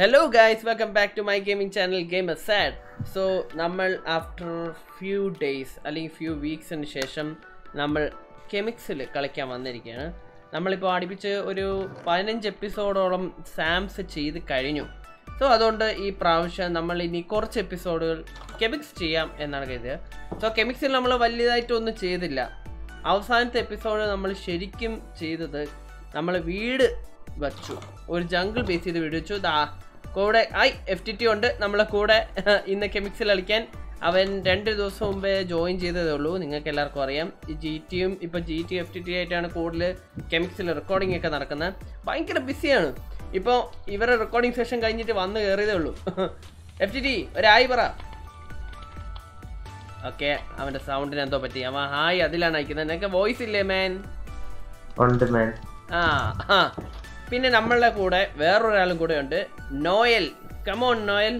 Hello guys welcome back to my gaming channel game Saad so നമ്മൾ after few days അല്ലെങ്കിൽ few വീക്സിന് ശേഷം നമ്മൾ കെമിക്സിൽ കളിക്കാൻ വന്നിരിക്കുകയാണ്. നമ്മളിപ്പോൾ അടുപ്പിച്ച് ഒരു പതിനഞ്ച് എപ്പിസോഡോളം സാംസ് ചെയ്ത് കഴിഞ്ഞു. സോ അതുകൊണ്ട് ഈ പ്രാവശ്യം നമ്മൾ ഇനി കുറച്ച് എപ്പിസോഡുകൾ കെമിക്സ് ചെയ്യാം എന്നാണ് കരുതിയത്. സോ കെമിക്സിൽ നമ്മൾ വലിയതായിട്ടൊന്നും ചെയ്തില്ല. അവസാനത്തെ എപ്പിസോഡ് നമ്മൾ ശരിക്കും ചെയ്തത് നമ്മൾ വീട് വച്ചു. ഒരു ജംഗിൾ ബേസ് ചെയ്ത് വീട് വെച്ചു. കൂടെ ഐ എഫ് ടി ടി ഉണ്ട്. നമ്മളെ കൂടെ ഇന്ന് കെമിക്സിൽ കളിക്കാൻ അവൻ രണ്ട് ദിവസം മുമ്പേ ജോയിൻ ചെയ്തതേ ഉള്ളൂ. നിങ്ങൾക്ക് എല്ലാവർക്കും അറിയാം. ഈ ജി ടിയും ഇപ്പോൾ G T F T T ആയിട്ടാണ് കൂടുതൽ കെമിക്സിൽ റെക്കോർഡിംഗ് ഒക്കെ നടക്കുന്നത്. ഭയങ്കര ബിസിയാണ് ഇപ്പോൾ ഇവരെ റെക്കോർഡിംഗ് സെഷൻ കഴിഞ്ഞിട്ട് വന്ന് കയറിയതേ ഉള്ളൂ. എഫ് ടി ടി ഒരായി പറ. ഓക്കെ അവന്റെ സൗണ്ടിന് എന്തോ പറ്റി. അവൻ ഹായ് അതിലാണ് അയക്കുന്നത്. നിനക്ക് വോയിസ് ഇല്ലേ മാൻ ഉണ്ട് മാൻ ആ ആ. പിന്നെ നമ്മളുടെ കൂടെ വേറൊരാളും കൂടെ ഉണ്ട് നോയൽ കമോൺ നോയൽ.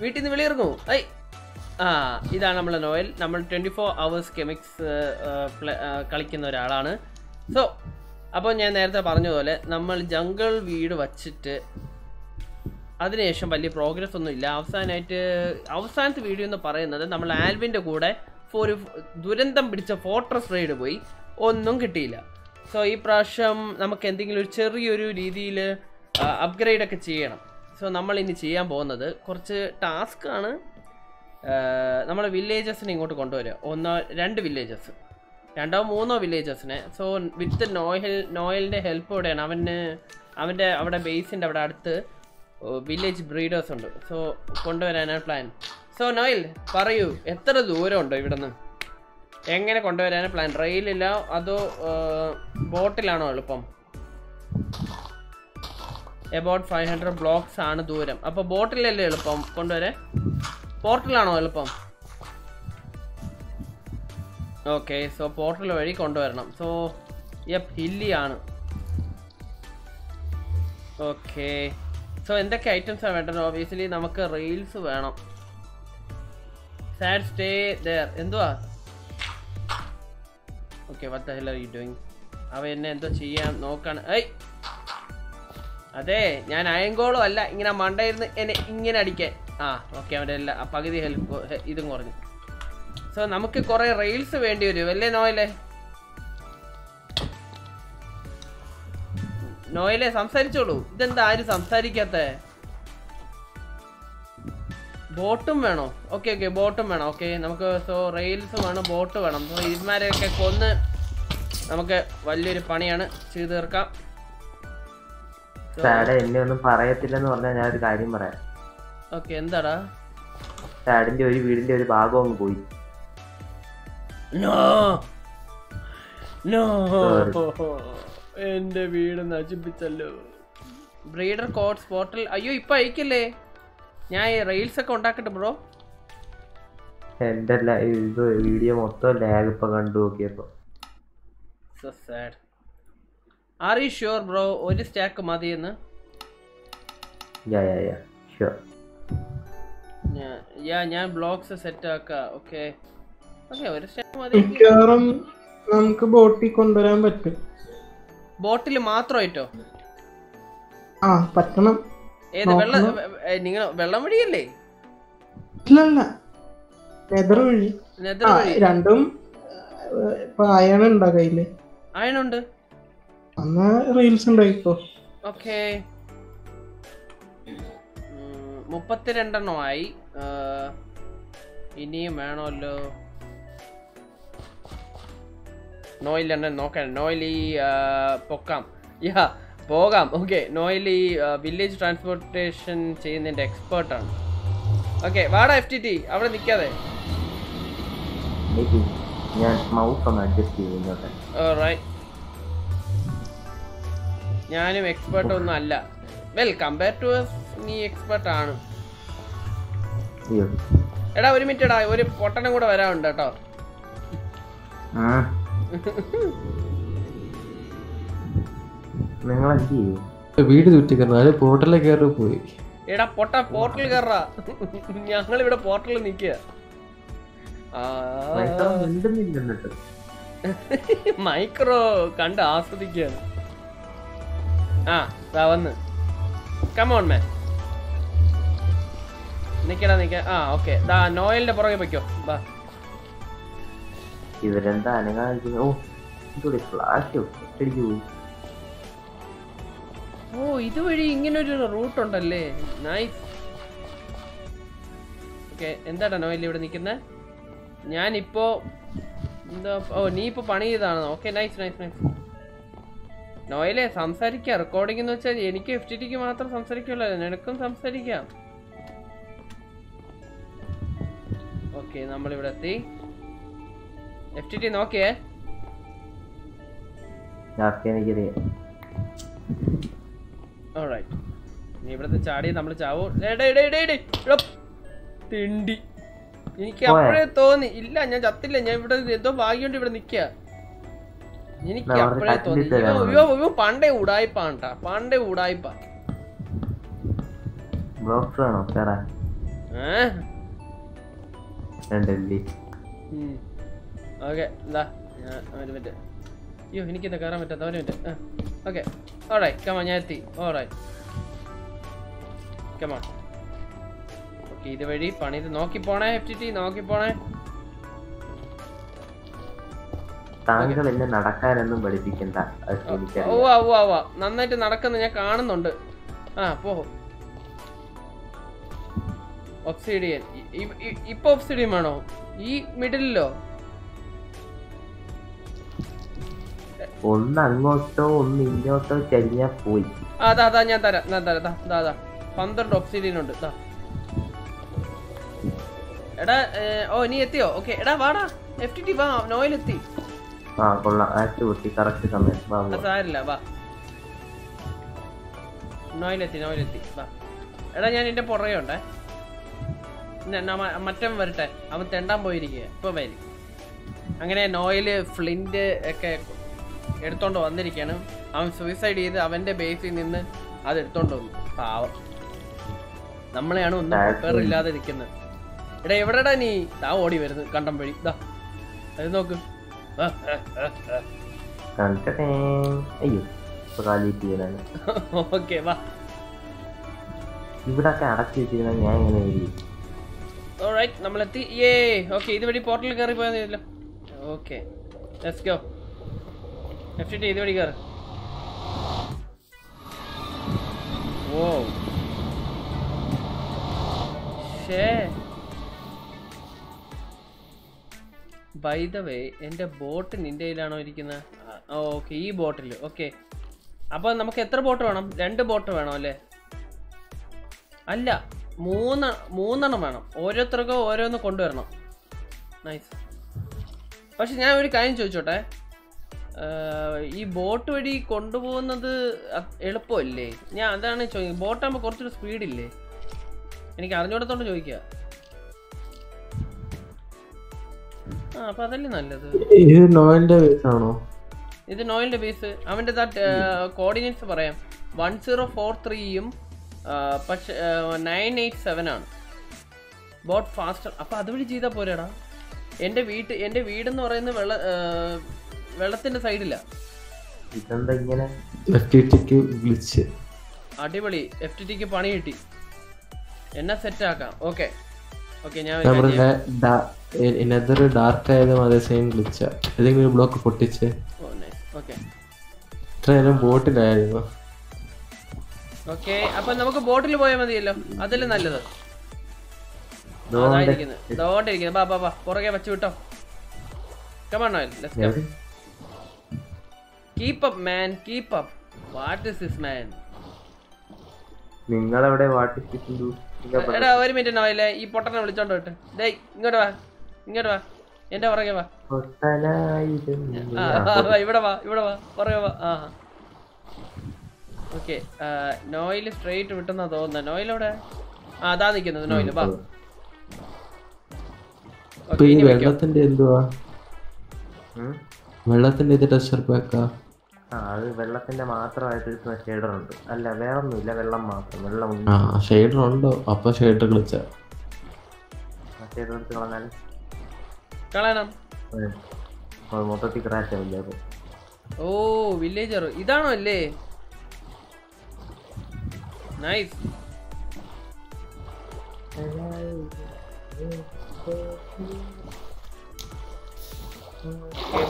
വീട്ടിൽ നിന്ന് വെളിയിറങ്ങൂ. ഐ. ആ ഇതാണ് നമ്മളെ നോയൽ. നമ്മൾ ട്വന്റി ഫോർ അവേഴ്സ് കെമിക്സ് കളിക്കുന്ന ഒരാളാണ്. സോ അപ്പോൾ ഞാൻ നേരത്തെ പറഞ്ഞതുപോലെ നമ്മൾ ജംഗിൾ വീട് വച്ചിട്ട് അതിനുശേഷം വലിയ പ്രോഗ്രസ് ഒന്നും ഇല്ല. അവസാനമായിട്ട് അവസാനത്തെ വീഡിയോ എന്ന് പറയുന്നത് നമ്മൾ ആൽവിന്റെ കൂടെ ഒരു ദുരന്തം പിടിച്ച ഫോർട്രസ് റൈഡ് പോയി. ഒന്നും കിട്ടിയില്ല. സോ ഈ പ്രാവശ്യം നമുക്ക് എന്തെങ്കിലും ഒരു ചെറിയൊരു രീതിയിൽ അപ്ഗ്രേഡ് ഒക്കെ ചെയ്യണം. സോ നമ്മൾ ഇനി ചെയ്യാൻ പോകുന്നത് കുറച്ച് ടാസ്ക് ആണ്. നമ്മൾ വില്ലേജസിനെ ഇങ്ങോട്ട് കൊണ്ടുവരിക. ഒന്നോ രണ്ട് വില്ലേജസ് രണ്ടോ മൂന്നോ വില്ലേജസിനെ സോ വിത്ത് നോയൽ നോയലിന്റെ ഹെൽപ്പോടെയാണ് അവന് അവന്റെ അവിടെ ബേസിന്റെ അവിടെ അടുത്ത് വില്ലേജ് ബ്രീഡേഴ്സ് ഉണ്ട്. സോ കൊണ്ടുവരാനാണ് പ്ലാൻ സോ നോയൽ പറയൂ. എത്ര ദൂരമുണ്ടോ ഇവിടുന്ന്? എങ്ങനെ കൊണ്ടുവരാനാണ് പ്ലാൻ റെയിലില്ല അതോ ബോട്ടിലാണോ എളുപ്പം? എബൌട്ട് ഫൈവ് ഹൺഡ്രഡ് ബ്ലോക്സ് ആണ് ദൂരം. അപ്പോൾ ബോട്ടിലല്ലേ എളുപ്പം കൊണ്ടുവരാൻ? പോർട്ടലാണോ എളുപ്പം? ഓക്കെ സോ പോർട്ടൽ വഴി കൊണ്ടുവരണം. സോ യപ്പ് ഹില്ലിയാണ്. ഓക്കെ സോ എന്തൊക്കെ ഐറ്റംസാണ് വേണ്ടത്? ഓബിയസ്ലി നമുക്ക് റെയിൽസ് വേണം. സാഡ് സ്റ്റേ ദർ എന്തുവാ? Okay what hell are you doing അവ എന്നെ എന്തോ ചെയ്യാൻ നോക്കാണ്. ഏയ്! അതെ ഞാൻ അയങ്കോളം അല്ല ഇങ്ങനെ മണ്ടയിരുന്ന് എന്നെ ഇങ്ങനെ അടിക്കാൻ. ആ ഓക്കെ അവന്റെ എല്ലാ പകുതി ഹെൽപ്പ് ഇതും കുറഞ്ഞു. സോ നമുക്ക് കുറേ റെയിൽസ് വേണ്ടി വരും അല്ലേ നോയല്ലേ നോയലെ സംസാരിച്ചോളൂ. ഇതെന്താ ആരും സംസാരിക്കാത്ത? ബോട്ടും വേണോ? ഓക്കെ ഓക്കെ ബോട്ടും വേണം? ഓക്കെ നമുക്ക് സോ റെയിൽസ് വേണം? ബോട്ട് വേണം. സോ ഇവന്മാരെയൊക്കെ കൊന്ന് നമുക്ക് വലിയൊരു പണിയാണ് ചെയ്തു തീർക്കാം. സാഡ് എന്നെ ഒന്നും പറയത്തില്ലെന്ന് പറഞ്ഞാൽ ഞാൻ ഒരു കാര്യം പറയാം. ഓക്കെ എന്താടാ? സാഡിന്റെ ഒരു വീടിന്റെ ഒരു ഭാഗം അങ്ങ് പോയി. എന്റെ വീട് നശിപ്പിച്ചല്ലോ. ബ്രീഡർ കോട്ട്സ് പോർട്ടൽ അയ്യോ ഇപ്പൊ അയക്കില്ലേ? ഞാൻ ഈ റീൽസ് ഒക്കെ ഉണ്ടാക്കട്ടെ ബ്രോ? എന്റെ ഇത് വീഡിയോ മൊത്തം ലാഗ് ഇപ്പൊ കണ്ടു നോക്കിയപ്പോ. So Saad are you sure bro? ഒരു സ്റ്റാക്ക് മതിയെന്ന് യാ യാ യാ ഷുവർ ഞാൻ- യാ ഞാൻ ബ്ലോക്സ് സെറ്റ് ആക്കാം. ഓക്കെ ഓക്കെ ഒരു സ്റ്റാക്ക് മതി. മിക്കവാറും നമുക്ക് ബോട്ടിൽ കൊണ്ടുവരാൻ പറ്റും. ബോട്ടിൽ മാത്രമായിട്ടോ? ആ പറ്റണം. ഏത് വെള്ളം നിങ്ങൾ വെള്ളം വഴിയല്ലേ? നെതർ വഴി. രണ്ടും ഏർ, ഇപ്പൊ അയൺ ഉണ്ടോ കയ്യിൽ. അയണുണ്ട്. അന്ന് റീൽസ് ഉണ്ടായിക്കോ ഓക്കെ. മുപ്പത്തിരണ്ടെണ്ണമായി ഇനിയും വേണമല്ലോ. നോയിൽ എണ്ണം നോക്കാൻ നോയിൽ ഈ പൊക്കാം. യാ പോകാം. ഓക്കെ നോയിൽ ഈ വില്ലേജ് ട്രാൻസ്പോർട്ടേഷൻ ചെയ്യുന്നതിന്റെ എക്സ്പേർട്ടാണ് ഓക്കെ വാടാ എഫ് ടി ടി അവിടെ നിൽക്കാതെ എനിക്ക് ഞാൻ മൗസ് ഒന്ന് അഡ്ജസ്റ്റ് ചെയ്യുന്നോട്ടെ റൈറ്റ് ഞാനും എക്സ്പേർട്ട് ഒന്നും അല്ല. വെൽ കമ്പയർ ടു നീ എക്സ്പേർട്ട് ആണ്. എടാ ഒരു മിനിറ്റ് എടാ. ഒരു പൊട്ടനും കൂടെ വരാനുണ്ട് കേട്ടോ. നിങ്ങൾ എന്ത് ചെയ്യും? വീട് ചുറ്റിക്കുന്നു അത് പോർട്ടലിൽ കയറി പോയി. എടാ പൊട്ട പോർട്ടൽ കയറാ ഞങ്ങൾ ഇവിടെ പോർട്ടലിൽ നിക്കുക മൈക്രോ മൈക്രോ കണ്ട് ആസ്വദിക്കുകയാണ് ആ വന്ന്. കമോൺ മാൻ നിക്കടാ നിക്ക. ആ ഓക്കെ ദാ നോയലിന്റെ പുറകെ പൊയ്ക്കോ. ബാ ഇവരെന്താ അനങ്ങാ ഓ ഇതൊരു ഫ്ലാഷ് ഒറ്റടിക്ക് പോയി ഓ ഇതുവഴി ഇങ്ങനൊരു റൂട്ട് ഉണ്ടല്ലേ നൈസ് ഓക്കെ എന്താടാ നോയൽ ഇവിടെ നിൽക്കുന്നത് ഞാനിപ്പോ എന്താ ഓ നീ ഇപ്പൊ പണി ചെയ്താണ് ഓക്കെ നൈസ് നൈസ് നൈസ് നോയലെ സംസാരിക്കാം. റെക്കോർഡിംഗ് എന്ന് വെച്ചാൽ എനിക്ക് എഫ് ടി ടിക്ക് മാത്രം സംസാരിക്കുള്ളൂ. നിനക്കും സംസാരിക്കാം. ഓക്കെ നമ്മളിവിടെ എത്തി. എഫ് ടി ടി നോക്കിയേ? എനിക്കറിയാം. നീ ഇവിടുത്തെ ചാടി നമ്മൾ ചാവും. തിണ്ടി. എനിക്ക്? അപ്പോഴേ തോന്നി. ഇല്ല ഞാൻ ചത്തില്ല. ഞാൻ ഇവിടെ എന്തോ ഭാഗ്യം ഇവിടെ നിക്ക എനിക്ക് അപ്പോഴേ തോന്നി. അയ്യോ അയ്യോ പണ്ടേ ഉടായ്പാണ്ടാ പണ്ടേ ഉടായ്പ. ഓക്കെ അയ്യോ എനിക്കിത് കയറാൻ പറ്റാത്ത ഒരു മിനിറ്റ്. ഓക്കെ. ഓളായി കമാ ഞാൻ എത്തി ഓളായി കമാ ഓക്കെ ഇതുവഴി പണി ഇത് നോക്കി പോണേ എഫ് ടി നോക്കി പോണേ. താങ്കൾ എന്നെ നടക്കാനൊന്നും പഠിപ്പിക്കണ്ട. നന്നായിട്ട് നടക്കുന്ന ഞാൻ കാണുന്നുണ്ട്. ആ പോ. ഒബ്സിഡിയൻ ഇപ്പൊ ഒബ്സിഡിയൻ വേണോ? ഈ മിഡിലോ ഒന്ന് അങ്ങോട്ടോ ഒന്ന് ഇങ്ങോട്ടോ ചരിഞ്ഞാ പോയി. അതാ അതാ ഞാൻ തരാം ഞാൻ തരാം ദാ, ദാ പന്ത്രണ്ട് ഓക്സിജൻ ഉണ്ട് ദാ. എടാ ഓ നീ എത്തിയോ? ഓക്കെ എടാ വാടാ. എഫ് ടി ടി വാ നോയിൽ എത്തി. ആ കൊള്ളാം. ആറ്റ് പൊട്ടി കറക്റ്റ് സമയം. വാ. സാരില്ല വാ. നോയിലെത്തി നോയിലെത്തി വാ. എടാ ഞാൻ എന്റെ പുറകെ ഉണ്ടേ. ന- ന- മ- വരട്ടെ. അവൻ തെണ്ടാൻ പോയിരിക്കുക ഇപ്പൊ വരി. അങ്ങനെ നോയിൽ ഫ്ലിന്റ് ഒക്കെ എടുത്തോണ്ട് വന്നിരിക്കാണ്. അവൻ സൂയിസൈഡ് ചെയ്ത് അവന്റെ ബേസിൽ നിന്ന് അത് എടുത്തോണ്ട് വന്നു. പാവം. നമ്മളെയാണ് ഒന്നും പ്രിപ്പയർ ഇല്ലാതെ നിൽക്കുന്നത് എടാ എവിടെടാ നീ? താ ഓടി വരുന്നത് കണ്ടം വഴി. ഇതാ അത് നോക്ക്. ഓക്കെ വാ. ഇവിടെ ഒക്കെ അടച്ചു വെച്ചിരുന്ന ഞാൻ ഇങ്ങനെ ഓൾറൈറ്റ് നമ്മളെത്തി. ഏ ഓക്കെ ഇതുവഴി പോർട്ടലിൽ കയറി പോയാൽ മതിയല്ലോ. ഓക്കെ ലെറ്റ്സ് ഗോ എഫ് ചെയ്ത് കയറി ഓ ഷേ ബൈ ദ വേ എന്റെ ബോട്ട് നിന്റെ കയ്യിലാണോ ഇരിക്കുന്നത്? ഓക്കെ ഈ ബോട്ടിൽ ഓക്കെ അപ്പോൾ നമുക്ക് എത്ര ബോട്ട് വേണം? രണ്ട് ബോട്ട് വേണം അല്ലേ? അല്ല മൂന്ന് മൂന്നെണ്ണം വേണം. ഓരോരുത്തർക്കും ഓരോന്ന് കൊണ്ടുവരണം. നൈസ് പക്ഷെ ഞാൻ ഒരു കാര്യം ചോദിച്ചോട്ടെ? ഈ ബോട്ട് വഴി കൊണ്ടുപോകുന്നത് എളുപ്പമല്ലേ? ഞാൻ അതാണ് ചോദിക്കുന്നത് ബോട്ടാകുമ്പോൾ കുറച്ചൊരു സ്പീഡില്ലേ? എനിക്ക് അറിഞ്ഞൂടത്തോണ്ട് ചോദിക്കുക ആ അപ്പൊ അതല്ലേ നല്ലത്. ഇത് നോയലിന്റെ ബേസ് ആണോ? ഇത് നോയിലിന്റെ ബേസ് അവന്റെ കോർഡിനേറ്റ്സ് പറയാം. വൺ സീറോ ഫോർ ത്രീയും പക്ഷെ നയൻ എയ്റ്റ് സെവൻ ആണ്. ബോട്ട് ഫാസ്റ്റർ അപ്പൊ അതുവഴി ചെയ്താൽ പോരാടാ. എന്റെ വീട്ട് എന്റെ വീടെന്ന് പറയുന്നത് വെള്ള വെള്ളത്തിന്റെ സൈഡില്ല ഇതെന്താ ഇങ്ങനെ? എഫ് ടി ടിക്ക് വിളിച്ച് അടിപൊളി. എഫ് ടി ടിക്ക് പണി കിട്ടി. എന്നെ സെറ്റ് ആക്കാം. ഓക്കെ ഓക്കെ ഞാൻ ഡാർക്ക് ആയതും അതേ സെയിം ഏതെങ്കിലും ബ്ലോക്ക് പൊട്ടിച്ച്? ഓക്കെ ബോട്ടിലായിരുന്നു. ഓക്കെ അപ്പൊ നമുക്ക് ബോട്ടിൽ പോയാൽ മതിയല്ലോ. അതല്ലേ നല്ലത്. ബാ ബാ ബാ. പുറകെ വെച്ചു വിട്ടോ. Come on let's go? Keep up man keep up what is this man നിങ്ങളെവിടെ വാട്ടിച്ചിട്ടു എടാ ഒരു മിനിറ്റ് നോയലെ ഈ പൊട്ടനെ വിളിച്ചോണ്ട് വിട്ട് ഡേയ് ഇങ്ങോട്ട് വാ. ഇങ്ങോട്ട് വാ. എന്റെ പുറകെ വാ. ഇവിടെ വാ ഇവിടെ വാ. പുറകെ വാ. ആ ഓക്കെ നോയിൽ സ്ട്രെയിറ്റ് വിട്ടെന്നാ തോന്നുന്നത് നോയിലെവിടെ ആ അതാ നിക്കുന്നത് നോയിൽ. വാ. വെള്ളത്തിന്റെ എന്തുവാ? വെള്ളത്തിന്റെ ഇത് ടെസ്റ്റർ പാക്കാ ആ അത് വെള്ളത്തിന്റെ മാത്രമായിട്ട് എടുക്കുന്ന ഷെയ്ഡർ ഉണ്ട്. അല്ല വേറൊന്നുമില്ല വെള്ളം മാത്രം. വെള്ളം ആ ഷെയ്ഡർ ഉണ്ടോ? അപ്പൊ ഷെയ്ഡർ കളിച്ച. ഷെയ്ഡർ എടുത്ത് കളഞ്ഞാൽ കളയണം. മൊത്തത്തിൽ ക്രാഷ് ആവില്ല ഓ വില്ലേജർ ഇതാണോ അല്ലേ? നൈസ്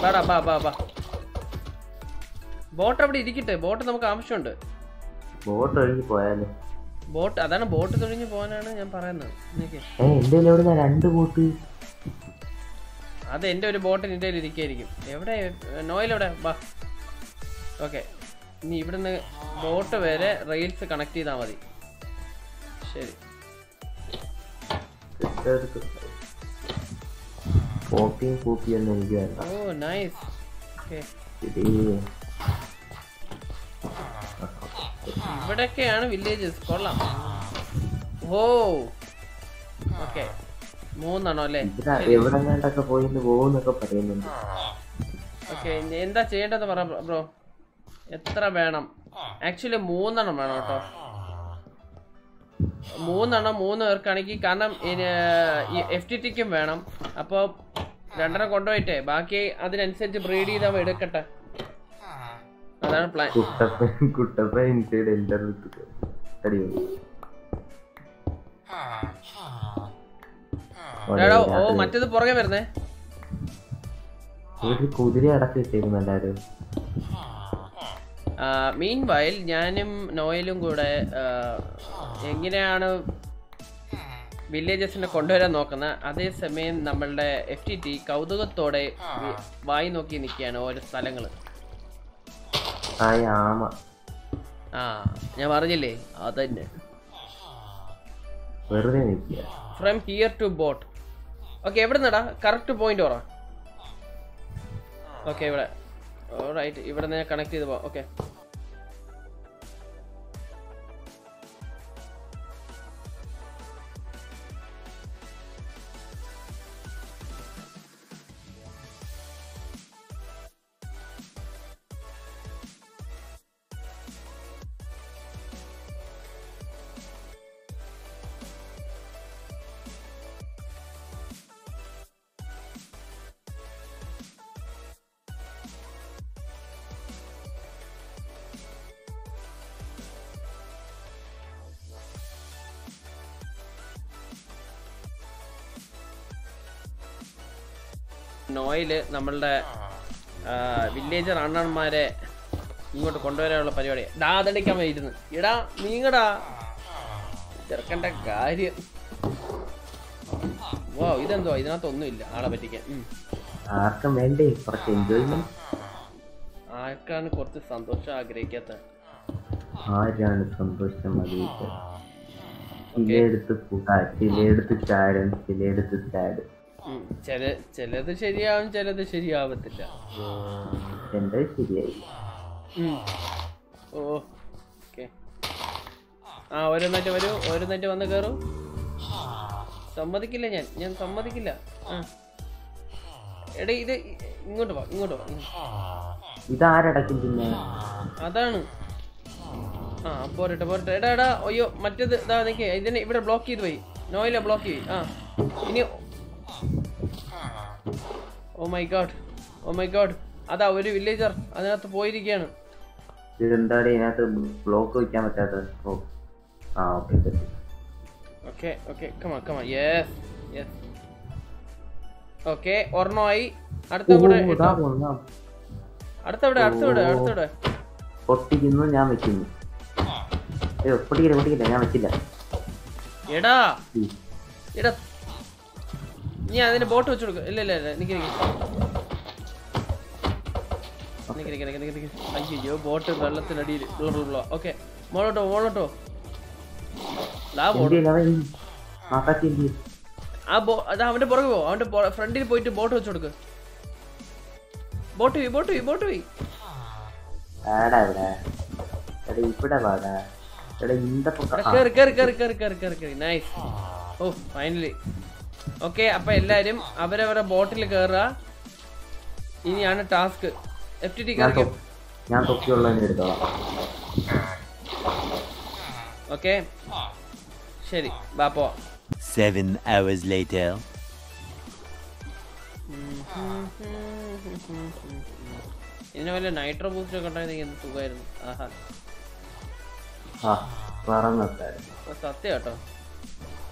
ബാടാ ബാ ബാ ബാ ബോട്ട് അവിടെ ഇരിക്കട്ടെ. ബോട്ട് നമുക്ക് ആവശ്യമുണ്ട്. ബോട്ട് ഒഴിഞ്ഞു പോയാലേ. ബോട്ട് അതാണ് ബോട്ട് തുണിഞ്ഞ് പോകാനാണ് ഞാൻ പറയുന്നത്. എന്റെ രണ്ട് ബോട്ട്? അത് എന്റെ ഒരു ബോട്ട് നിന്റെ ഇരിക്കായിരിക്കും. എവിടെ? നോയിലെവിടെ ബാ ഓക്കെ. ഇനി ഇവിടുന്ന് ബോട്ട് വരെ റെയിൽസ് കണക്ട് ചെയ്താൽ മതി. ശരി. Oh nice. ഓക്കെ. ഇവിടൊക്കെയാണ് വില്ലേജസ് കൊള്ളാം. Oh okay. മൂന്നാണോ അല്ലേ? ഓക്കെ എന്താ ചെയ്യേണ്ടത് പറ ബ്രോ എത്ര വേണം? ആക്ച്വലി മൂന്നെണ്ണം വേണം കേട്ടോ. മൂന്നെണ്ണം മൂന്ന് പേർക്കാണെങ്കിൽ കാരണം എഫ് ടി ടിക്കും വേണം. അപ്പോൾ രണ്ടെണ്ണം കൊണ്ടുപോയിട്ടേ. ബാക്കി അതിനനുസരിച്ച് ബ്രീഡ് ചെയ്താൽ എടുക്കട്ടെ. അതാണ് plan Kuttappan Kuttappan inside enter അടി എടാ ഓ മറ്റേത് പുറകെ വരുന്നേ. ഒരു കുതിര വെച്ചേക്കുന്നു എല്ലാരും. മീൻ വയൽ ഞാനും നോയലും കൂടെ എങ്ങനെയാണ് വില്ലേജസിനെ കൊണ്ടുവരാൻ നോക്കുന്ന? അതേസമയം നമ്മളുടെ എഫ് ടി ടി കൗതുകത്തോടെ വായി നോക്കി നിൽക്കുകയാണ് ഓരോ സ്ഥലങ്ങൾ ആ ഞാൻ പറഞ്ഞില്ലേ? അതന്നെ. വെറുതെ from here to boat okay എവിടെ നിന്നടാ കറക്റ്റ് പോയിന്റ് പറ. ഓക്കെ ഇവിടെ. റൈറ്റ് ഇവിടെ നിന്ന് കണക്ട് ചെയ്ത് പോവാം. ഓക്കെ നോയിൽ നമ്മളുടെ വില്ലേജർ അണ്ണന്മാരെ ഇങ്ങോട്ട് കൊണ്ടുവരാനുള്ള പരിപാടി. ദാതടിക്കാൻ ഇരുന്ന്. ഇടാ നീങ്ങടാ. ചെറുക്കന്റെ കാര്യം. വോ ഇതെന്തോ? ഇതിനകത്തൊന്നുമില്ല ആളെ പറ്റിക്കാൻ. ആർക്കും വേണ്ടേ? കുറച്ച് എൻജോയ്മെന്റ് ആർക്കാണ് കുറച്ച് സന്തോഷം ആഗ്രഹിക്കാത്ത? ആരാണ് സന്തോഷം അറിയിക്കുക ചിലയെടുത്ത് കൂട്ടാ ചിലയെടുത്ത് ചാരൻ ചിലയെടുത്ത് ചാട്. ചില ചിലത് ശരിയാവും ചിലത് ശരിയാവത്തില്ല. എന്റെ ശരിയായി. Oh okay. ആ ഓരോന്നായിട്ട് വരൂ ഓരോന്നായിട്ട് വന്ന് കയറൂ. സമ്മതിക്കില്ല ഞാൻ ഞാൻ സമ്മതിക്കില്ല. എടേ ഇത് ഇങ്ങോട്ട് വാ ഇങ്ങോട്ട് വാ. ഇതാരടക്കും പിന്നെ അതാണ്. ആ പോരട്ടെ പോരട്ടെ. എടാ എടാ അയ്യോ മറ്റേത് ഇതാ നിക്കേ ഇതിനെ ഇവിടെ ബ്ലോക്ക് ചെയ്ത് പോയി. നോയില ബ്ലോക്ക് ചെയ്യും. ആ. ഇനി oh my god oh my god അതാ ഒരു വില്ലേജർ അതിനകത്ത് പോയിരിക്കുകയാണ് ഇതെന്താണ് ഇതിനകത്ത് ബ്ലോക്ക് വെക്കാൻ പറ്റാത്തത്? ഓ. ആ ഓക്കെ ഓക്കെ ഓക്കെ കമാ കമാ യെസ് യെസ് ഓക്കെ ഒരെണ്ണമായി അടുത്ത കൂടെ. അടുത്ത ഇവിടെ അടുത്ത ഇവിടെ അടുത്ത ഇവിടെ. പൊട്ടിക്കുന്നു ഞാൻ വെക്കുന്നു. അയ്യോ പൊട്ടിക്കില്ല പൊട്ടിക്കില്ല ഞാൻ വെച്ചില്ല. എടാ. എടാ നീ അതിന് ബോട്ട് വെച്ചു കൊടുക്കും. ഇല്ല ഇല്ല ഇല്ല. നിക്ക് നിക്ക്. നിക്ക് നിക്ക് നിക്ക് അയ്യോ ബോട്ട് വെള്ളത്തിനടിയിൽ. ഓക്കെ. മോളോട്ടോ മോളോട്ടോ? ആ ബോ അത് അവന്റെ പുറകെ പോ. അവന്റെ ഫ്രണ്ടിൽ പോയിട്ട് ബോട്ട് വെച്ച് കൊടുക്ക്. ബോട്ട് പോയി ബോട്ട് പോയി ബോട്ട് പോയി നൈസ് ഓ ഫൈനലി ഓക്കെ അപ്പൊ എല്ലാരും അവരവരുടെ ബോട്ടിൽ കയറുക ഇനിയാണ് ടാസ്ക്. എഫ് ടി ടി ഞാൻ ഓക്കെ. ശരി ബാപ്പോ hours later. ഇതിന് വല്ല നൈട്രോ ബൂസ്റ്റ് ഒക്കെ ഉണ്ടായിരുന്നെങ്കിൽ എന്ത് സുഖമായിരുന്നു. ആഹാ. സത്യം കേട്ടോ.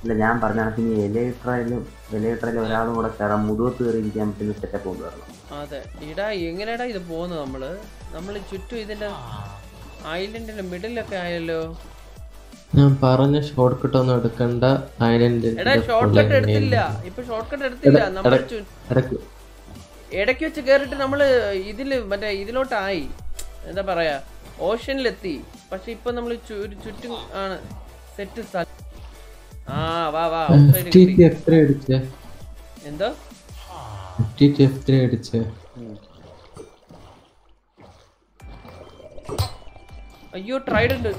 ഇല്ല ഞാൻ പറഞ്ഞ കണക്ക് ഇനി എലേട്രയിലും എലക്ട്രയിലും ഒരാളും കൂടെ കയറാൻ മുതുകത്ത് കയറി ഇരിക്കാൻ പറ്റുന്ന സെറ്റപ്പ് കൊണ്ടുവരണം അതെ. ഇടാ എങ്ങനെയാടാ ഇത് പോകുന്നത് നമ്മൾ? നമ്മൾ ചുറ്റും ഇതിന്റെ ഐലൻഡിന്റെ മിഡിലൊക്കെ ആയല്ലോ. ഞാൻ പറഞ്ഞ ഷോർട്ട് കട്ട് ഒന്നും എടുക്കണ്ട. ഐലൻഡ് എടാ ഷോർട്ട് കട്ട് എടുത്തില്ല. ഇപ്പൊ ഷോർട്ട് കട്ട് എടുത്തില്ല നമ്മൾ ഇടയ്ക്ക് വെച്ച് കേറിട്ട് നമ്മൾ ഇതിൽ മറ്റേ ഇതിലോട്ടായി. എന്താ പറയാ? ഓഷ്യനിലെത്തി പക്ഷെ ഇപ്പൊ നമ്മൾ ചുറ്റും ആണ്. സെറ്റ് ആ വാ വാ എത്ര അടിച്ചേ. എന്തോ? എത്ര അടിച്ചേ. അയ്യോ ട്രൈഡ് അടിപൊളി.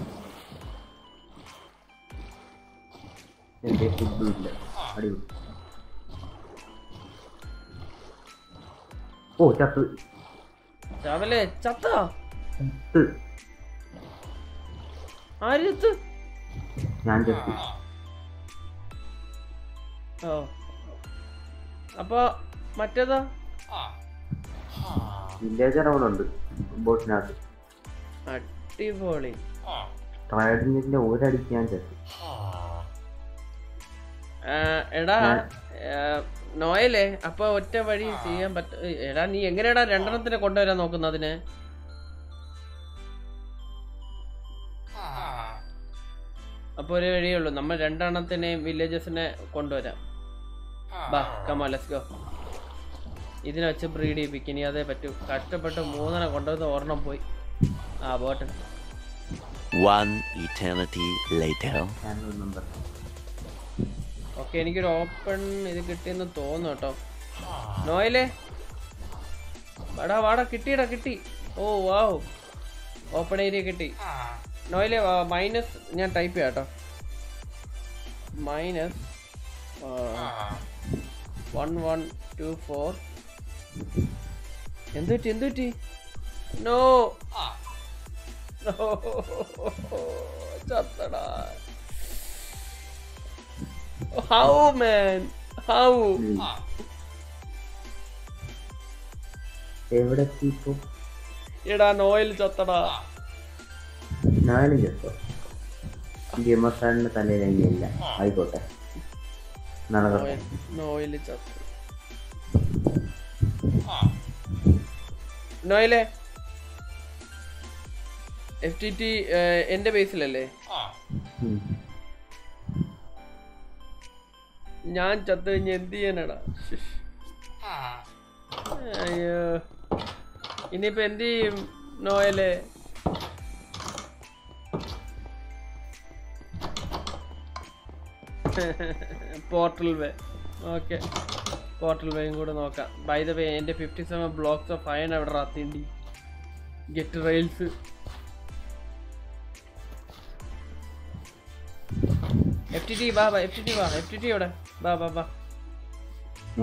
ഓ ചത്ത്. ചാവലേ ചത്ത? ചത്ത്. ആര് ചത്ത്? ഞാൻ ചത്ത്. ഓ. അപ്പൊ മറ്റേതാ? വില്ലേജർ അവിടെ ഉണ്ട്. ബോട്ടിനകത്ത് അടിപൊളി. ട്രയഡിന്റെ ഒരടിക്കാൻ ഞാൻ എടാ നോയലേ അപ്പൊ ഒറ്റ വഴി ചെയ്യാൻ പറ്റ എടാ നീ എങ്ങനെയാടാ രണ്ടെണ്ണത്തിനെ കൊണ്ടുവരാൻ നോക്കുന്നത് അതിനെ അപ്പൊ ഒരു വഴിയേ ഉള്ളൂ. നമ്മൾ രണ്ടെണ്ണത്തിനെയും വില്ലേജസിനെ കൊണ്ടുവരാം. ബാ കമാ ലെറ്റ്സ് ഗോ ഇതിനെ വെച്ച് ബ്രീഡ് ചെയ്യിപ്പിക്കും. ഇനി അതേ പറ്റൂ. കഷ്ടപ്പെട്ട് മൂന്നെണ്ണം കൊണ്ടുവന്ന് ഒരെണ്ണം പോയി. ആ പോട്ടെ. One eternity later. Channel number okay എനിക്കൊരു ഓപ്പൺ ഇത് കിട്ടിയെന്ന് തോന്നുന്നു കേട്ടോ. നോയലേ. വാടാ വാടാ കിട്ടിയടാ കിട്ടി. ഓ വാവ്. ഓപ്പൺ ഏരിയ കിട്ടി. നോയലേ മൈനസ് ഞാൻ ടൈപ്പ് ചെയ്യാം കേട്ടോ. Minus one one two four. എന്ത് പറ്റി എന്ത് പറ്റി? നോ. ചത്തടാ. How man. ഹൗ. എവിടെ എടാ നോയൽ ചത്തടാ. ഞാനും ചത്തോ. ഗെയിമർസാറിന്റെ തലയിൽ ഇല്ല. ആയിക്കോട്ടെ. നടക്കട്ടെ നോയലെ എഫ് ടി ടി എന്റെ ബേസിലല്ലേ? ഞാൻ ചത്തു കഴിഞ്ഞ എന്ത് ചെയ്യാനടാ. അയ്യോ. ഇനിയിപ്പോ എന്ത് ചെയ്യും? നോയലെ പോർട്ടൽ വേ ഓക്കെ പോർട്ടൽ വേയും കൂടെ നോക്കാം. ബൈ ദ വേ എന്റെ fifty seven blocks of iron അവിടെ റാത്തിണ്ടി get rails F T T വാ എഫ് ടി ടി വാ എഫ് ടി ടി എവിടെ? വാ വാ വാ.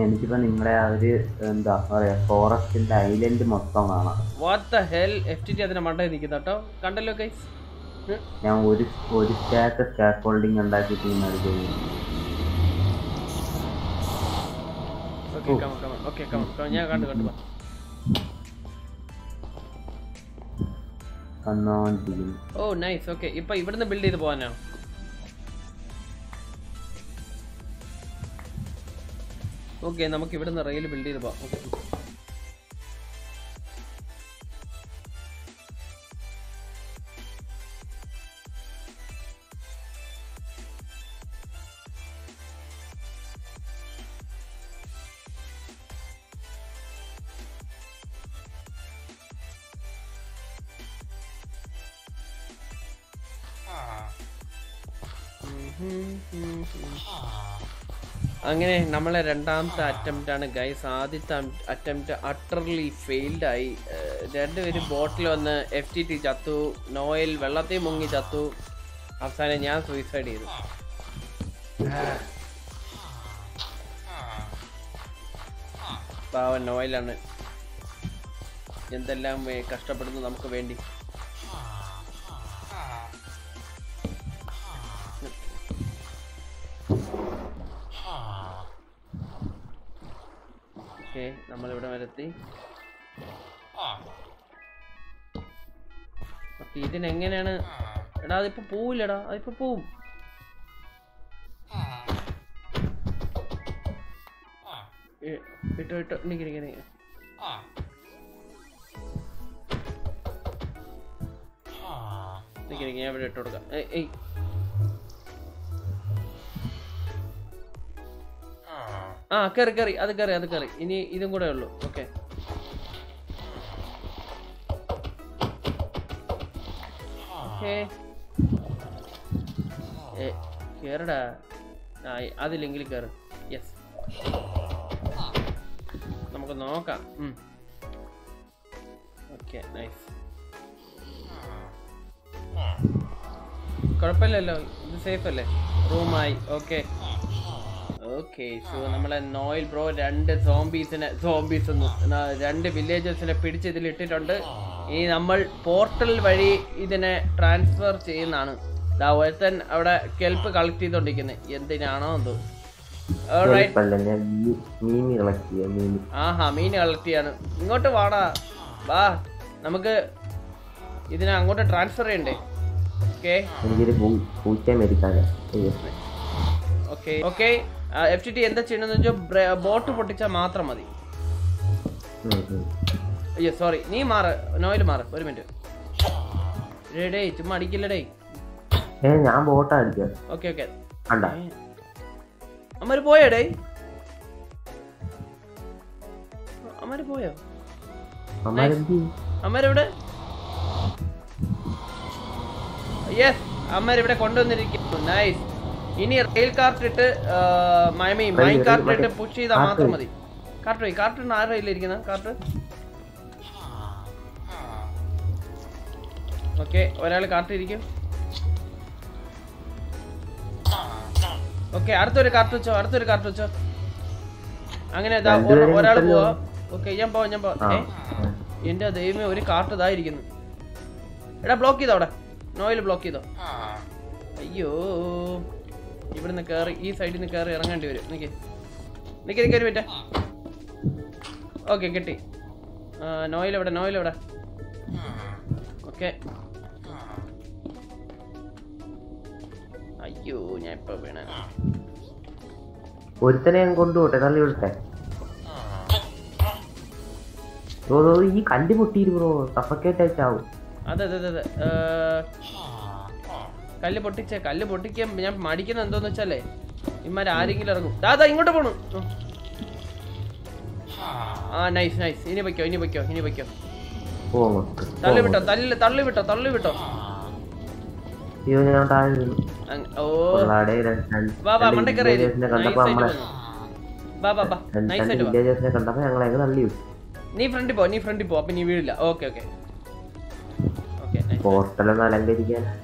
എനിക്കിപ്പോ നിങ്ങളെ ഒരു എന്താ പറയാ ഫോറസ്റ്റിന്റെ ഐലൻഡ് മൊത്തം കാണാം. What the hell F T T അതിന്റെ മണ്ടയിൽ നിൽക്കുന്ന കേട്ടോ. കണ്ടല്ലോ ഗൈസ് ഞാൻ ഒരു ഒരു സ്റ്റാക്ക് സ്റ്റാക്ക് ഹോൾഡിംഗ് ഉണ്ടാക്കിയിട്ട് ഇങ്ങനെ ചെയ്യുന്നത് ഓക്കെ ഓ നൈസ് ഓക്കെ ഇപ്പൊ ഇവിടുന്ന് ബിൽഡ് ചെയ്ത് പോകാനോ ഓക്കെ നമുക്ക് ഇവിടുന്ന് റെയിൽ ബിൽഡ് ചെയ്ത് പോവാം. Okay. അങ്ങനെ നമ്മളെ രണ്ടാമത്തെ അറ്റംപ്റ്റ് ആണ് ഗൈസ് ആദ്യത്തെ അറ്റംപ്റ്റ് അട്ടർലി ഫെയിൽഡ് ആയി. രണ്ടുപേരും ബോട്ടിൽ വന്ന് എഫ് ടി ടി ചത്തു. നോയൽ വെള്ളത്തിൽ മുങ്ങി ചത്തു. അവസാനം ഞാൻ സൂയിസൈഡ് ചെയ്തു. പാവൻ നോയലാണ്. എന്തെല്ലാം കഷ്ടപ്പെടുന്നു നമുക്ക് വേണ്ടി. ഓക്കെ നമ്മളിവിടെ വരത്തി. ഓക്കെ ഇതിനെങ്ങനെയാണ്? എടാ അതിപ്പോ പോവില്ലടാ അതിപ്പോ പോവും. ഇട്ടോ ഇട്ടോ നിക്ക് നിക്ക് നിക്ക്. നിക്ക് ഞാൻ ഇവിടെ ഇട്ട് കൊടുക്കാം. ഏയ്. ആ കയറി കയറി അത് കയറി അത് കയറി ഇനി ഇതും കൂടെ ഉള്ളൂ. ഓക്കെ. കേറടാ. ആ കയറ് യെസ് നമുക്ക് നോക്കാം. ഓക്കെ നൈസ് കുഴപ്പമില്ലല്ലോ. ഇത് സേഫ് അല്ലേ? റൂമായി ഓക്കെ. ഓക്കെ സോ നമ്മളെ നോയിൽ ബ്രോ രണ്ട് സോംബീസിനെ സോംബീസ് രണ്ട് വില്ലേജേഴ്സിനെ പിടിച്ച് ഇതിൽ ഇട്ടിട്ടുണ്ട് ഇനി നമ്മൾ പോർട്ടൽ വഴി ഇതിനെ ട്രാൻസ്ഫർ ചെയ്യുന്നതാണ്. ദാ ഒരുത്തൻ അവിടെ കെൽപ്പ് കളക്ട് ചെയ്തോണ്ടിരിക്കുന്നത് എന്തിനാണോ എന്തോ. ആഹാ മീൻ കളക്ട് ചെയ്യാണ്. ഇങ്ങോട്ട് വാടാ. വാ നമുക്ക് ഇതിനെ അങ്ങോട്ട് ട്രാൻസ്ഫർ ചെയ്യണ്ടേ? Okay okay F T T എന്താ ചെയ്യണമെന്ന് വെച്ചാൽ ബോട്ട് പൊട്ടിച്ചാൽ മാത്രം മതി. അയ്യോ സോറി നീ മാറ്. നോയിൽ മാറ്. ഒരു മിനിറ്റ്. ഡേ ചുമ്മാ അടിക്കില്ലടേ ഞാൻ ബോട്ടാ അടിക്കാം ഓക്കെ ഓക്കെ. അമ്മര് പോയോ ഡേ അമ്മര് പോയോ? അമ്മരെവിടെ? യെസ് അമ്മരിവിടെ കൊണ്ടുവന്നിരിക്കുന്നു. നൈസ് ഇനി റെയിൽ കാർട്ട് ഇട്ട് മയമി മൈൻ റെയിൽ- കാർട്ട് ഇട്ട് പുഷ് ചെയ്താൽ മാത്രം മതി. കാർട്ട് പോയി കാർട്ട് ആരുടെ ഇരിക്കുന്ന? കാർട്ട് ഓക്കെ ഒരാൾ കാർട്ട് ഇരിക്കും. ഓക്കെ അടുത്തൊരു കാർട്ട് വെച്ചോ? അടുത്തൊരു കാർട്ട് വെച്ചോ? അങ്ങനെ ഒരാൾ. പോവാ. ഓക്കെ ഞാൻ പോവാം ഞാൻ പോവാം. ആ. ഏ? എന്റെ ദൈവമേ ഒരു കാർട്ട് ഇതായിരിക്കുന്നു എടാ ബ്ലോക്ക് ചെയ്തോ അവിടെ? നോയിൽ ബ്ലോക്ക് ചെയ്തോ? അയ്യോ. ഇവിടുന്ന് കയറി ഈ സൈഡിൽ നിന്ന് കയറി ഇറങ്ങേണ്ടി വരും. നിക്കേ. നിക്ക് നിക്ക് ഒരു മിനിറ്റ് ഓക്കെ കിട്ടി. നോയിലെവിടെ നോയിലെവിടെ ഓക്കെ അയ്യോ ഞാൻ ഇപ്പൊ വീണ. ഒരുത്തനെ ഞാൻ കൊണ്ടുപോട്ടെ തള്ളി ഓ, ഈ കല്ല് പൊട്ടിയിരുന്നു ബ്രോ സഫക്കേറ്റ് ആവും അതെ അതെ അതെ കല്ല് പൊട്ടിച്ചേ കല്ല് പൊട്ടിക്കാൻ ഞാൻ മടിക്കുന്ന എന്തോന്ന് വെച്ചാലേ ഇമാര് ആരെങ്കിലും ഇറങ്ങും. ദാ ദാ ഇങ്ങോട്ട് പോണു. ആ നൈസ് നൈസ് ഇനി പൊയ്ക്കോ ഇനി പൊയ്ക്കോ ഇനി പൊയ്ക്കോ. തള്ളി വിട്ടോ തള്ളി തള്ളി വിട്ടോ തള്ളി വിട്ടോ. ഓ. വാ വാ മണ്ടക്കറി നീ ഫ്രണ്ടിൽ പോ നീ ഫ്രണ്ടിൽ പോ. അപ്പൊ നീ വീടില്ല. ഓക്കെ ഓക്കെ ഓക്കെ പോർട്ടലൊന്ന് അലങ്കരിക്കാൻ. ഓക്കെ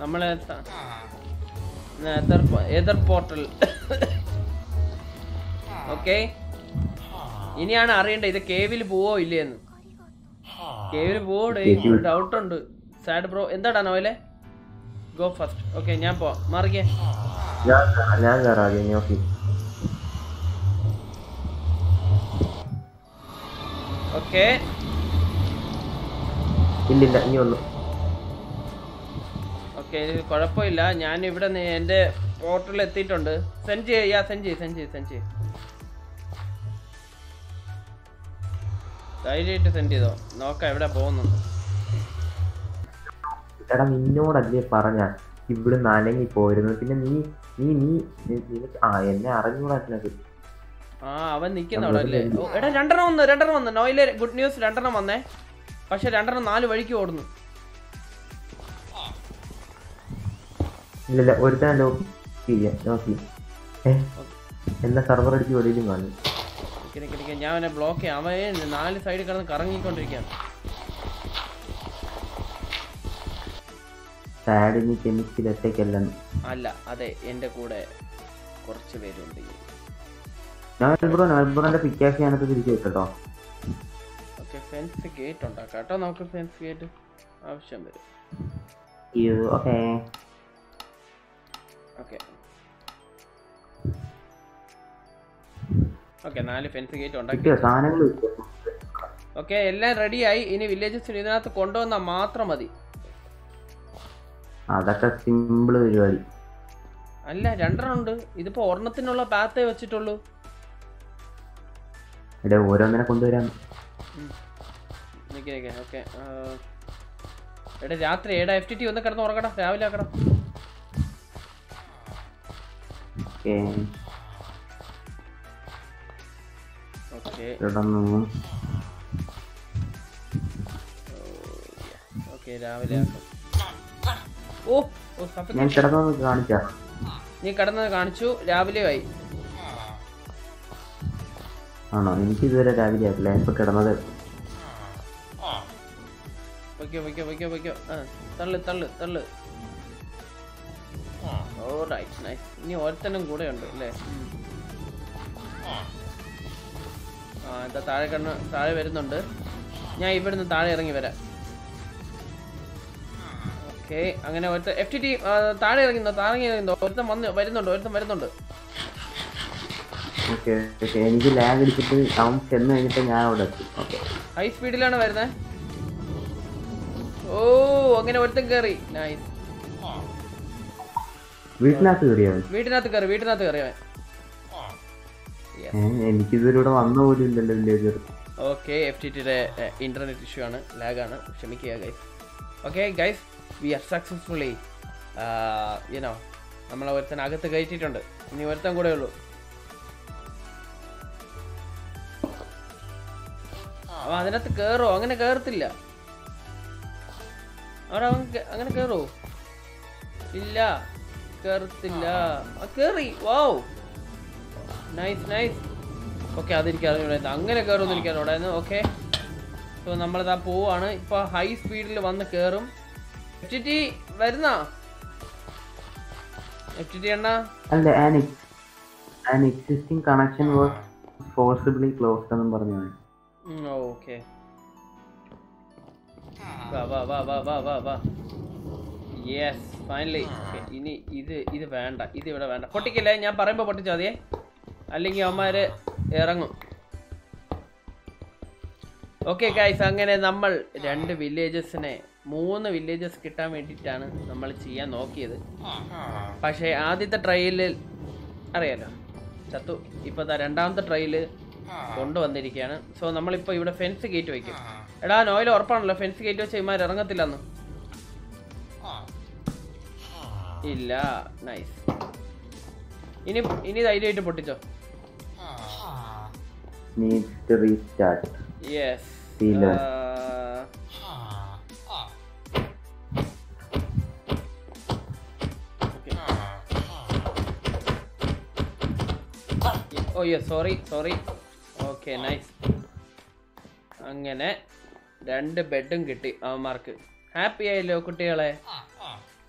നമ്മളെ എതിർ പോർട്ടൽ ഓക്കെ ഇനിയാണ് അറിയേണ്ടത് ഇത് കേവിൽ പോവോ ഇല്ലേന്ന്. കേവിൽ പോവോടെ ഡൗട്ട് ഉണ്ട്. സാഡ് ബ്രോ എന്താടാ നോയിലെ? ഗോ ഫസ്റ്റ് ഓക്കെ ഞാൻ പോ മാറിക്കേ. ഞാൻ ഓക്കെ ഇല്ലില്ല ഇനി ഒന്നു ഓക്കെ കുഴപ്പമില്ല. ഞാൻ ഇവിടെ എന്റെ പോർട്ടലിൽ എത്തിയിട്ടുണ്ട്. സെൻഡ് ചെയ്യാ. സെൻഡ് ചെയ്യ് സെൻഡ് ചെയ്യ് സെൻഡ് ചെയ്യ്. ധൈര്യമായിട്ട് സെൻഡ് ചെയ്തോ. നോക്കാം എവിടെ പോകുന്നുണ്ട് എടാ നിന്നോടല്ലേ പറഞ്ഞ. ഇവിടെ നനങ്ങി പോയിരുന്നു പിന്നെ നീ നീ നീ നീ നിനക്ക് ആ എന്നെ അറിഞ്ഞൂടാ ആ അവൻ ഓ, എടാ രണ്ടെണ്ണം വന്നു രണ്ടെണ്ണം വന്നു. നോയിലെ ഗുഡ് ന്യൂസ് രണ്ടെണ്ണം വന്നേ. പക്ഷെ രണ്ടെണ്ണം നാല് വഴിക്ക് ഓടുന്നു. ഇല്ലില്ല ഒരുത്തനെ ലോക്ക് ചെയ്യാം ലോക്ക് ചെയ്യാം. എന്താ സർവർ അടിച്ച് വെളിയിലും കാണും ഞാൻ അവനെ ബ്ലോക്ക് ചെയ്യാം. അവൻ നാല് സൈഡിൽ കിടന്ന് കറങ്ങിക്കൊണ്ടിരിക്കുകയാണ്. സാഡിന് കെമിക്കൽ ഒറ്റയ്ക്കല്ല അല്ല. അതെ എന്റെ കൂടെ കുറച്ച് പേരുണ്ട്. പിക്കാസ് ഞാനത് തിരിച്ചു ഓക്കെ ഫെൻസ് ഗേറ്റ് ഉണ്ടാക്കാം. കേട്ടോ നമുക്ക് ഫെൻസ് ഗേറ്റ് ആവശ്യം വരും. ഓക്കേ. ഓക്കെ ഓക്കെ നാല് ഫെൻസ് ഗേറ്റ് ഉണ്ടാക്കി. ഓക്കെ എല്ലാം റെഡിയായി ഇനി വില്ലേജസ് ഇതിനകത്ത് കൊണ്ടുവന്നാൽ മാത്രം മതി. അതൊക്കെ സിമ്പിൾ പരിപാടി. അല്ല രണ്ടെണ്ണം ഉണ്ട്. ഇതിപ്പോ ഒരെണ്ണത്തിനുള്ള പാത്തേ വെച്ചിട്ടുള്ളൂ. ഇവിടെ ഓരോന്നിനെ നിക്ക് ഓക്കെ എടാ രാത്രി ഏടാ എഫ് ടി ടി ഒന്ന് കിടന്ന് ഉറങ്ങടാ രാവിലെ ആക്കടാ കിടന്നു ഓക്കെ രാവിലെ ഓ ഓ ഞാൻ നീ കിടന്നത് കാണിച്ചു രാവിലെ ആയി. ആണോ? എനിക്ക് ഇതുവരെ രാവിലെ ആയിട്ടില്ല. ഇപ്പൊ കിടന്നത് വയ്ക്കോ വയ്ക്കോ വയ്ക്കോ വയ്ക്കോ. ആ തള്ളു തള്ളു തള്ളു. ഇനി ഒരുത്തനും കൂടെ ഉണ്ട് അല്ലേ. ആ എന്താ താഴെ കണ്ണ് താഴെ വരുന്നുണ്ട്. ഞാൻ ഇവിടുന്ന് താഴെ ഇറങ്ങി വരാം. ഓക്കെ അങ്ങനെ ഒരുത്ത എഫ് ടി ടി താഴെ ഇറങ്ങുന്നോ? താഴെ ഇറങ്ങുന്നോ? ഒരുത്തൻ വന്ന് വരുന്നുണ്ട് ഒരുത്തൻ വരുന്നുണ്ട്. എനിക്ക് ലാഗ് അടിച്ചിട്ട് അവൻ ചെന്ന് കഴിഞ്ഞിട്ട് ഞാൻ അവിടെ എത്തി. ഹൈ സ്പീഡിലാണ് വരുന്നത് ഓ അങ്ങനെ ഒരുത്തൻ കയറി നൈസ് വീട്ടിനകത്ത് കയറിയവൻ വീട്ടിനകത്ത് കയറി വീട്ടിനകത്ത് കയറിയവൻ എനിക്കിതിലൂടെ വന്ന പോലും ഇല്ലല്ലോ വില്ലേജർ ഓക്കെ എഫ് ടി ടിയുടെ ഇന്റർനെറ്റ് ഇഷ്യൂ ആണ് ലാഗാണ് ക്ഷമിക്കുക guys okay guys we are successfully you know നമ്മളെ ഒരുത്തൻ അകത്ത് കയറ്റിയിട്ടുണ്ട്. ഇനി ഒരുത്തൻ കൂടെ ഉള്ളൂ. അവൻ അതിനകത്ത് കയറോ അങ്ങനെ കയറത്തില്ല അവിടെ അവൻ അങ്ങനെ കയറോ ഇല്ല. കയറത്തില്ല കേറി. വാവ് നൈസ് നൈസ് ഓക്കെ അതെനിക്ക് അറിഞ്ഞൂടായിരുന്നു അങ്ങനെ കയറുമെന്ന് എനിക്ക് അറിഞ്ഞൂടായിരുന്നു ഓക്കെ സോ നമ്മളിതാ പോവാണ്. ഇപ്പൊ ഹൈ സ്പീഡിൽ വന്ന് കയറും എഫ് ടി ടി വരുന്ന? എഫ് ടി ടി എണ്ണ അല്ല an an existing connection was forcibly closed എന്നും പറഞ്ഞു ഓക്കെ വാ വാ വാ വാ വാ വാ. യെസ് ഫൈനലി ഇനി ഇത് ഇത് വേണ്ട. ഇത് ഇവിടെ വേണ്ട. പൊട്ടിക്കില്ലേ? ഞാൻ പറയുമ്പോൾ പൊട്ടിച്ചാൽ മതിയേ അല്ലെങ്കിൽ അവന്മാര് ഇറങ്ങും. ഓക്കെ ഗൈസ് അങ്ങനെ നമ്മൾ രണ്ട് വില്ലേജസിനെ മൂന്ന് വില്ലേജസ് കിട്ടാൻ വേണ്ടിയിട്ടാണ് നമ്മൾ ചെയ്യാൻ നോക്കിയത്. പക്ഷേ ആദ്യത്തെ ട്രയലിൽ അറിയാലോ? ചത്തു. ഇപ്പോൾ രണ്ടാമത്തെ ട്രയൽ കൊണ്ടുവന്നിരിക്കുകയാണ്. സോ നമ്മളിപ്പോൾ ഇവിടെ ഫെൻസ് കയറ്റി വയ്ക്കും. എടാ നോയിൽ ഉറപ്പാണല്ലോ. ഫെൻസ് കയറ്റി വെച്ചാൽ ഇമാർ ഇറങ്ങത്തില്ലെന്ന്. ഇല്ല നൈസ് ഇനി ഇനി ധൈര്യമായിട്ട് പൊട്ടിച്ചോ? Needs restart yes sorry sorry okay nice അങ്ങനെ രണ്ട് ബെഡും കിട്ടി അവന്മാർക്ക്. ഹാപ്പി ആയല്ലോ കുട്ടികളെ.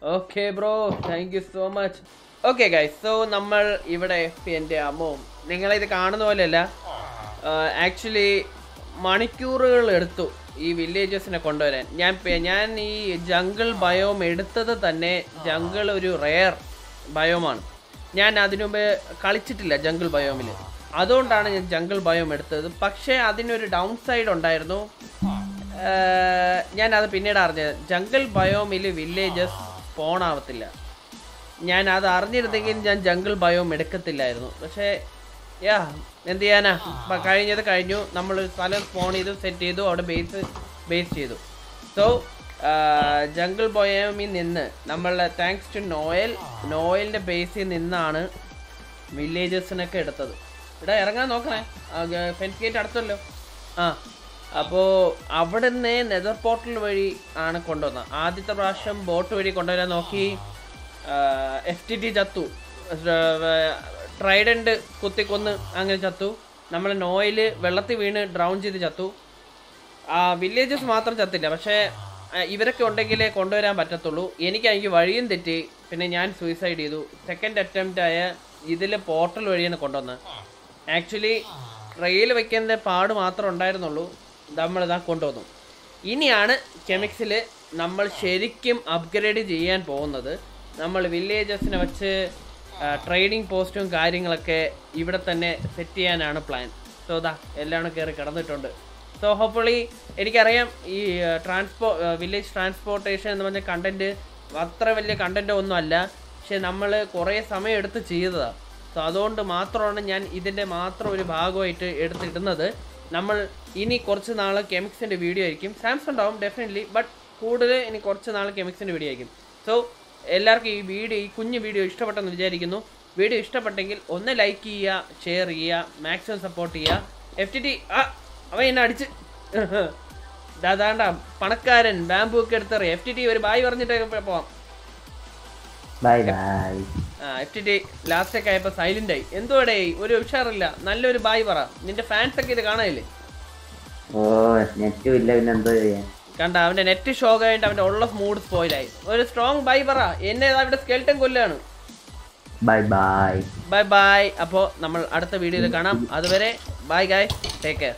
Okay bro thank you so much okay guys so നമ്മൾ ഇവിടെ എന്റെ അമ്മവും നിങ്ങളിത് കാണുന്ന പോലെയല്ല. ആക്ച്വലി മണിക്കൂറുകൾ എടുത്തു ഈ വില്ലേജസിനെ കൊണ്ടുവരാൻ. ഞാൻ ഞാൻ ഈ ജംഗിൾ ബയോം എടുത്തത് തന്നെ ജംഗിൾ ഒരു റെയർ ബയോമാണ് ഞാൻ അതിനുമുമ്പ് കളിച്ചിട്ടില്ല ജംഗിൾ ബയോമിൽ അതുകൊണ്ടാണ് ഞാൻ ജംഗിൾ ബയോം എടുത്തത്. പക്ഷേ അതിനൊരു ഡൗൺ സൈഡ് ഉണ്ടായിരുന്നു. ഏഹ് ഞാൻ അത് പിന്നീട് അറിഞ്ഞത്. ജംഗിൾ ബയോമിൽ വില്ലേജസ് സ്പോൺ ആവത്തില്ല ഞാൻ അത് അറിഞ്ഞിരുന്നെങ്കിൽ ഞാൻ ജംഗിൾ ബയോം എടുക്കത്തില്ലായിരുന്നു. പക്ഷേ യാ എന്ത് ചെയ്യാനാ? കഴിഞ്ഞത് കഴിഞ്ഞു. നമ്മൾ സ്ഥലം സ്പോൺ ചെയ്തു സെറ്റ് ചെയ്തു അവിടെ ബേസ് ബേസ് ചെയ്തു. സോ ജംഗിൾ ബയോമിൽ നിന്ന് നമ്മളെ താങ്ക്സ് ടു നോയൽ നോയലിന്റെ ബേസിൽ നിന്നാണ് വില്ലേജസിനൊക്കെ എടുത്തത്. ഇവിടെ ഇറങ്ങാൻ നോക്കണേ. ഫെൻസ് ഗേറ്റ് അടുത്തല്ലോ. ആ. അപ്പോൾ അവിടെ നിന്ന് നെതർ പോർട്ടൽ വഴി ആണ് കൊണ്ടുവന്നത്. ആദ്യത്തെ പ്രാവശ്യം ബോട്ട് വഴി കൊണ്ടുവരാൻ നോക്കി. എഫ് ടി ടി ചത്തു. ട്രൈഡന്റ് കുത്തിക്കൊന്ന് അങ്ങനെ ചത്തു. നമ്മൾ നോയിൽ വെള്ളത്തിൽ വീണ് ഡ്രൗൺ ചെയ്ത് ചത്തു. ആ വില്ലേജസ് മാത്രം ചത്തില്ല. പക്ഷേ ഇവരൊക്കെ ഉണ്ടെങ്കിലേ കൊണ്ടുവരാൻ പറ്റത്തുള്ളൂ. എനിക്ക് എനിക്ക് വഴിയും തെറ്റി. പിന്നെ ഞാൻ സൂയിസൈഡ് ചെയ്തു. സെക്കൻഡ് അറ്റംപ്റ്റ് ആയ ഇതിൽ പോർട്ടൽ വഴിയാണ് കൊണ്ടുവന്നത്. ആക്ച്വലി ട്രെയിൽ വയ്ക്കുന്ന പാട് മാത്രം ഉണ്ടായിരുന്നുള്ളൂ. നമ്മളിതാ കൊണ്ടുവന്നു. ഇനിയാണ് കെമിക്സിൽ നമ്മൾ ശരിക്കും അപ്ഗ്രേഡ് ചെയ്യാൻ പോകുന്നത്. നമ്മൾ വില്ലേജസിനെ വെച്ച് ട്രേഡിംഗ് പോസ്റ്റും കാര്യങ്ങളൊക്കെ ഇവിടെ തന്നെ സെറ്റ് ചെയ്യാനാണ് പ്ലാൻ സോ ദാ എല്ലാം കയറി കിടന്നിട്ടുണ്ട്. സോ ഹോപ്പ്ഫുള്ളി എനിക്കറിയാം ഈ ട്രാൻസ്പോ വില്ലേജ് ട്രാൻസ്പോർട്ടേഷൻ എന്ന് പറഞ്ഞ കണ്ടന്റ് അത്ര വലിയ കണ്ടന്റ് ഒന്നും അല്ല. പക്ഷെ നമ്മൾ കുറേ സമയം എടുത്ത് ചെയ്തതാണ് സോ അതുകൊണ്ട് മാത്രമാണ് ഞാൻ ഇതിന്റെ മാത്രം ഒരു ഭാഗമായിട്ട് എടുത്തിടുന്നത്. നമ്മൾ ഇനി കുറച്ച് നാൾ കെമിക്സിന്റെ വീഡിയോ ആയിരിക്കും. സാംസങ് ഉണ്ടാവും ഡെഫിനറ്റ്ലി ബട്ട് കൂടുതൽ ഇനി കുറച്ച് നാൾ കെമിക്സിന്റെ വീഡിയോ ആയിരിക്കും. സോ എല്ലാവർക്കും ഈ വീഡിയോ ഈ കുഞ്ഞു വീഡിയോ ഇഷ്ടപ്പെട്ടെന്ന് വിചാരിക്കുന്നു. വീഡിയോ ഇഷ്ടപ്പെട്ടെങ്കിൽ ഒന്ന് ലൈക്ക് ചെയ്യുക ഷെയർ ചെയ്യുക മാക്സിമം സപ്പോർട്ട് ചെയ്യുക. എഫ് ടി ടി ആ അവൻ എന്നെ അടിച്ച്. ദാദാണ്ട പണക്കാരൻ ബാമ്പു ഒക്കെ എടുത്തറി എഫ് ടി ടി ഒരു ബായ് പറഞ്ഞിട്ടൊക്കെ പോവാം. Bye bye F T T ലാസ്റ്റൊക്കെ ആയപ്പോൾ സൈലന്റ് ആയി. എന്തുവാടേ ഒരു ഉഷാറില്ല. നല്ലൊരു ബായ് പറ. നിന്റെ ഫാൻസ് ഒക്കെ ഇത് കാണാനില്ലേ? ഓ നെറ്റും ഇല്ല പിന്നെ എന്തോ ചെയ്യാൻ? കണ്ട അവന്റെ നെറ്റ് ഷോ കഴിഞ്ഞിട്ട് അവന്റെ ഉള്ള മൂഡ് സ്പോയിലായി ഒരു സ്ട്രോങ് ബൈ പറ. എന്നെ അവിടെ ഇവിടെ സ്കെൽട്ടൻ കൊല്ലാണ് ബൈ ബൈ ബൈ ബൈ അപ്പോൾ നമ്മൾ അടുത്ത വീഡിയോയിൽ കാണാം. അതുവരെ ബൈ ഗായ് ടേക്ക് കെയർ